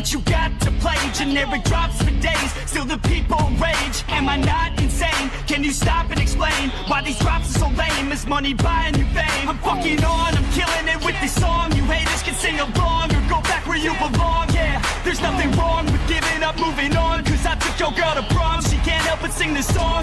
But you got to play generic drops for days. Still the people rage. Am I not insane? Can you stop and explain why these drops are so lame? Is money buying you fame? I'm fucking on, I'm killing it with this song. You haters can sing along or go back where you belong. Yeah, there's nothing wrong with giving up, moving on. Cause I took your girl to prom. She can't help but sing this song.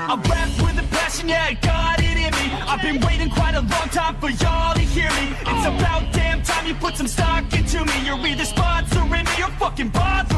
I rap with a passion, yeah, got it in me. I've been waiting quite a long time for y'all to hear me. It's about damn time you put some stock into me. You're either sponsoring me or fucking bothering